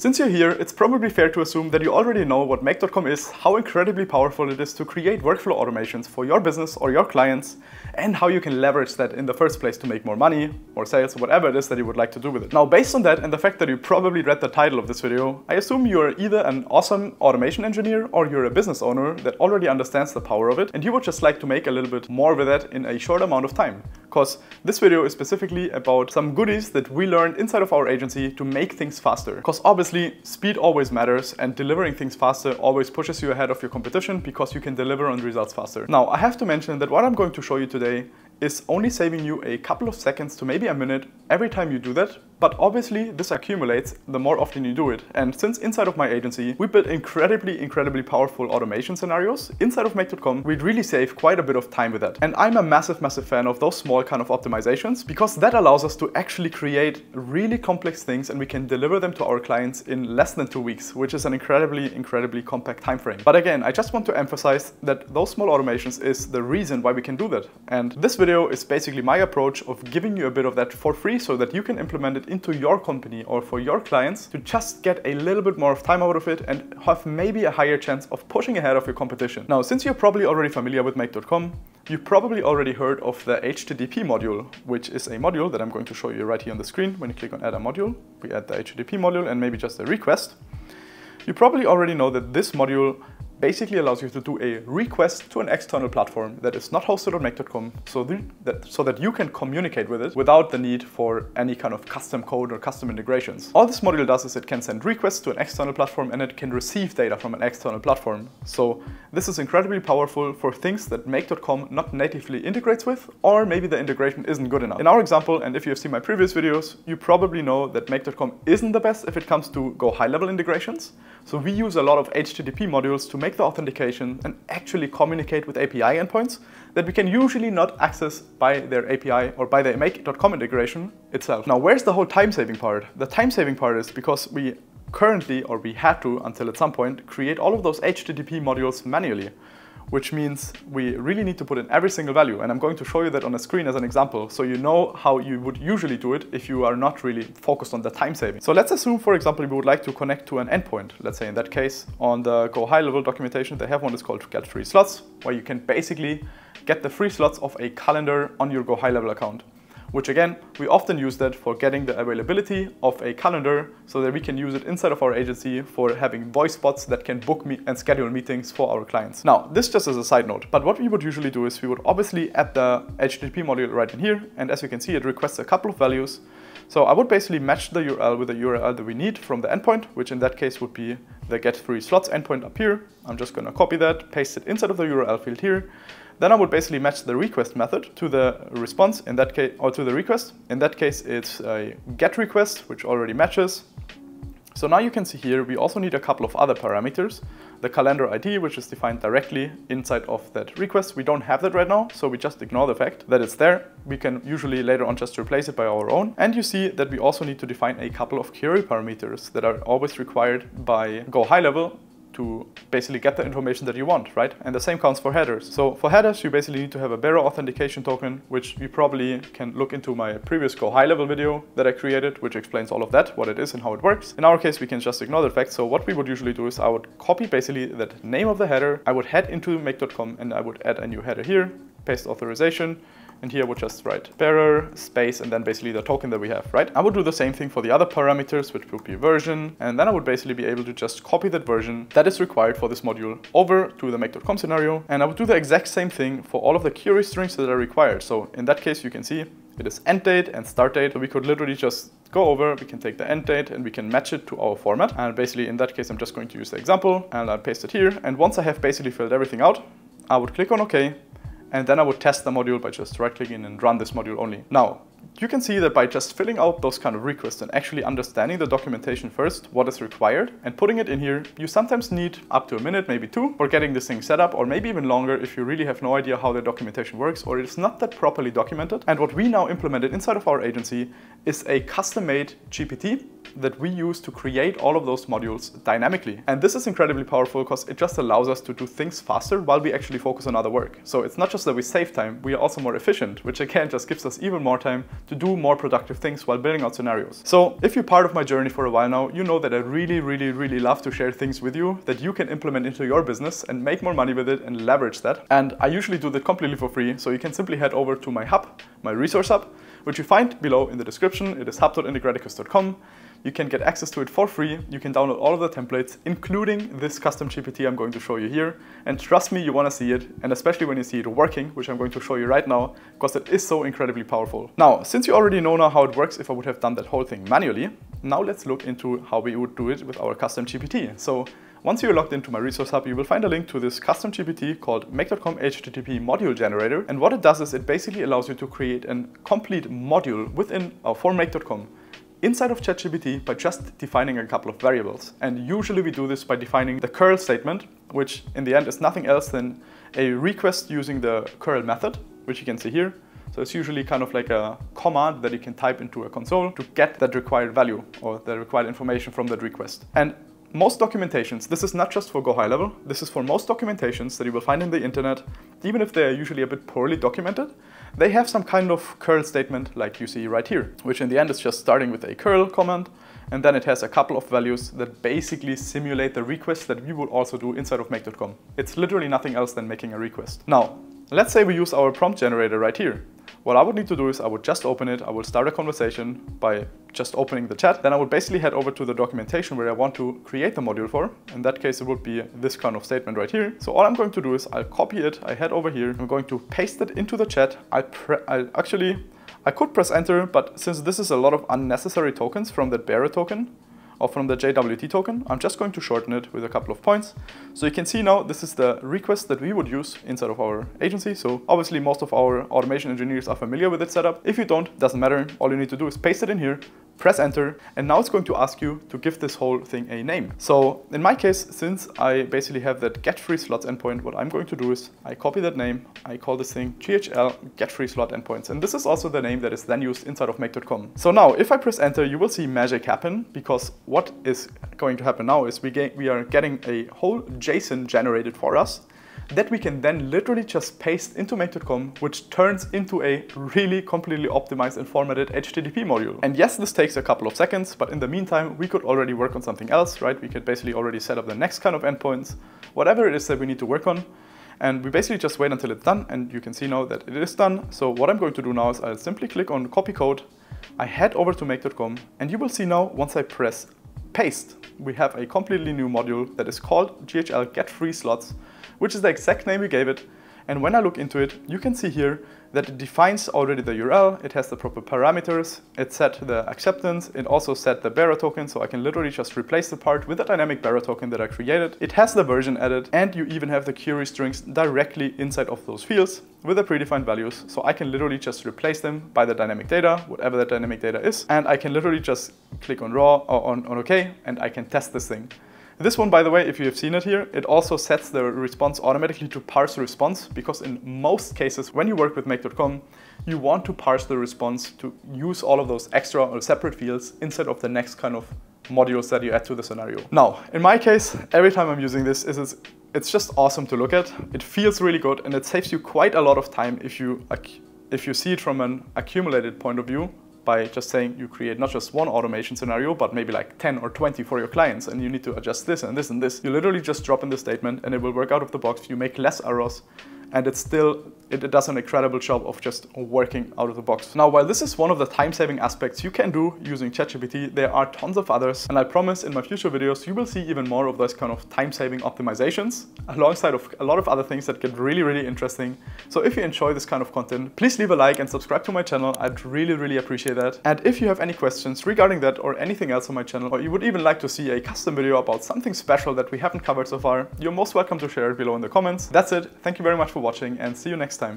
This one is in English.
Since you're here, it's probably fair to assume that you already know what Make.com is, how incredibly powerful it is to create workflow automations for your business or your clients, and how you can leverage that in the first place to make more money, more sales, whatever it is that you would like to do with it. Now, based on that and the fact that you probably read the title of this video, I assume you're either an awesome automation engineer or you're a business owner that already understands the power of it, and you would just like to make a little bit more with that in a short amount of time. Because this video is specifically about some goodies that we learned inside of our agency to make things faster. Because obviously Obviously, speed always matters and delivering things faster always pushes you ahead of your competition because you can deliver on results faster. Now, I have to mention that what I'm going to show you today is only saving you a couple of seconds to maybe a minute every time you do that but obviously this accumulates the more often you do it. And since inside of my agency, we build incredibly, incredibly powerful automation scenarios inside of Make.com, we'd really save quite a bit of time with that. And I'm a massive, massive fan of those small kind of optimizations because that allows us to actually create really complex things and we can deliver them to our clients in less than two weeks, which is an incredibly, incredibly compact time frame. But again, I just want to emphasize that those small automations is the reason why we can do that. And this video is basically my approach of giving you a bit of that for free so that you can implement it into your company or for your clients to just get a little bit more of time out of it and have maybe a higher chance of pushing ahead of your competition. Now, since you're probably already familiar with Make.com, you probably already heard of the HTTP module, which is a module that I'm going to show you right here on the screen. When you click on add a module, we add the HTTP module and maybe just a request. You probably already know that this module basically allows you to do a request to an external platform that is not hosted on Make.com so that, so that you can communicate with it without the need for any kind of custom code or custom integrations. All this module does is it can send requests to an external platform and it can receive data from an external platform. So this is incredibly powerful for things that Make.com not natively integrates with or maybe the integration isn't good enough. In our example, and if you have seen my previous videos, you probably know that Make.com isn't the best if it comes to go high level integrations. So we use a lot of HTTP modules to make the authentication and actually communicate with API endpoints that we can usually not access by their API or by the Make.com integration itself. Now, where's the whole time-saving part? The time-saving part is because we currently, or we had to until at some point, create all of those HTTP modules manually which means we really need to put in every single value. And I'm going to show you that on the screen as an example, so you know how you would usually do it if you are not really focused on the time saving. So let's assume, for example, we would like to connect to an endpoint. Let's say in that case, on the Go High level documentation, they have one that's called Get Free Slots, where you can basically get the free slots of a calendar on your Go High level account which again, we often use that for getting the availability of a calendar so that we can use it inside of our agency for having voice bots that can book me and schedule meetings for our clients. Now, this just as a side note, but what we would usually do is we would obviously add the HTTP module right in here. And as you can see, it requests a couple of values. So I would basically match the URL with the URL that we need from the endpoint, which in that case would be the get free slots endpoint up here. I'm just gonna copy that, paste it inside of the URL field here. Then I would basically match the request method to the response in that case, or to the request. In that case, it's a get request, which already matches. So now you can see here, we also need a couple of other parameters. The calendar ID, which is defined directly inside of that request. We don't have that right now, so we just ignore the fact that it's there. We can usually later on just replace it by our own. And you see that we also need to define a couple of query parameters that are always required by Go High Level to basically get the information that you want, right? And the same counts for headers. So for headers, you basically need to have a bearer authentication token, which you probably can look into my previous Go High level video that I created, which explains all of that, what it is and how it works. In our case, we can just ignore the fact. So what we would usually do is I would copy basically that name of the header. I would head into make.com and I would add a new header here, paste authorization, and here we'll just write bearer, space, and then basically the token that we have, right? I would do the same thing for the other parameters, which would be version. And then I would basically be able to just copy that version that is required for this module over to the make.com scenario. And I would do the exact same thing for all of the query strings that are required. So in that case, you can see it is end date and start date. So we could literally just go over, we can take the end date and we can match it to our format. And basically in that case, I'm just going to use the example and I'll paste it here. And once I have basically filled everything out, I would click on OK and then I would test the module by just right clicking and run this module only. Now, you can see that by just filling out those kind of requests and actually understanding the documentation first, what is required, and putting it in here, you sometimes need up to a minute, maybe two, for getting this thing set up, or maybe even longer if you really have no idea how the documentation works, or it's not that properly documented. And what we now implemented inside of our agency is a custom-made GPT that we use to create all of those modules dynamically. And this is incredibly powerful because it just allows us to do things faster while we actually focus on other work. So it's not just that we save time, we are also more efficient, which again just gives us even more time to do more productive things while building out scenarios. So if you're part of my journey for a while now, you know that I really, really, really love to share things with you that you can implement into your business and make more money with it and leverage that. And I usually do that completely for free. So you can simply head over to my hub, my resource hub, which you find below in the description. It is hub.integraticus.com. You can get access to it for free. You can download all of the templates, including this custom GPT I'm going to show you here. And trust me, you want to see it, and especially when you see it working, which I'm going to show you right now, because it is so incredibly powerful. Now, since you already know now how it works if I would have done that whole thing manually, now let's look into how we would do it with our custom GPT. So once you're logged into my resource hub, you will find a link to this custom GPT called make.com HTTP module generator. And what it does is it basically allows you to create a complete module within our for make.com inside of ChatGPT by just defining a couple of variables. And usually we do this by defining the curl statement, which in the end is nothing else than a request using the curl method, which you can see here. So it's usually kind of like a command that you can type into a console to get that required value or the required information from that request. And most documentations, this is not just for Go High Level, this is for most documentations that you will find in the internet, even if they're usually a bit poorly documented, they have some kind of curl statement like you see right here, which in the end is just starting with a curl command, and then it has a couple of values that basically simulate the request that we would also do inside of make.com. It's literally nothing else than making a request. Now, let's say we use our prompt generator right here. What I would need to do is I would just open it, I would start a conversation by just opening the chat. Then I would basically head over to the documentation where I want to create the module for. In that case, it would be this kind of statement right here. So all I'm going to do is I'll copy it, I head over here, I'm going to paste it into the chat. I, I actually, I could press enter, but since this is a lot of unnecessary tokens from that bearer token, or from the JWT token. I'm just going to shorten it with a couple of points. So you can see now this is the request that we would use inside of our agency. So obviously most of our automation engineers are familiar with its setup. If you don't, doesn't matter. All you need to do is paste it in here, press enter, and now it's going to ask you to give this whole thing a name. So in my case, since I basically have that get free slots endpoint, what I'm going to do is I copy that name, I call this thing GHL get free slot endpoints. And this is also the name that is then used inside of make.com. So now if I press enter, you will see magic happen because what is going to happen now is we, we are getting a whole JSON generated for us that we can then literally just paste into make.com, which turns into a really completely optimized and formatted HTTP module. And yes, this takes a couple of seconds, but in the meantime, we could already work on something else, right? We could basically already set up the next kind of endpoints, whatever it is that we need to work on. And we basically just wait until it's done, and you can see now that it is done. So what I'm going to do now is I'll simply click on copy code, I head over to make.com, and you will see now once I press paste, we have a completely new module that is called GHL Get Free Slots, which is the exact name we gave it. And when I look into it, you can see here that it defines already the URL, it has the proper parameters, it set the acceptance, it also set the bearer token, so I can literally just replace the part with a dynamic bearer token that I created. It has the version added, and you even have the query strings directly inside of those fields with the predefined values. So I can literally just replace them by the dynamic data, whatever that dynamic data is, and I can literally just click on raw or on, on OK, and I can test this thing. This one, by the way, if you have seen it here, it also sets the response automatically to parse the response because in most cases, when you work with make.com, you want to parse the response to use all of those extra or separate fields instead of the next kind of modules that you add to the scenario. Now, in my case, every time I'm using this, it's, it's just awesome to look at. It feels really good and it saves you quite a lot of time if you, if you see it from an accumulated point of view by just saying you create not just one automation scenario, but maybe like 10 or 20 for your clients, and you need to adjust this and this and this. You literally just drop in the statement and it will work out of the box. You make less errors and it's still it, it, does an incredible job of just working out of the box. Now, while this is one of the time-saving aspects you can do using ChatGPT, there are tons of others, and I promise in my future videos you will see even more of those kind of time-saving optimizations, alongside of a lot of other things that get really, really interesting. So if you enjoy this kind of content, please leave a like and subscribe to my channel. I'd really, really appreciate that. And if you have any questions regarding that or anything else on my channel, or you would even like to see a custom video about something special that we haven't covered so far, you're most welcome to share it below in the comments. That's it. Thank you very much for watching and see you next time.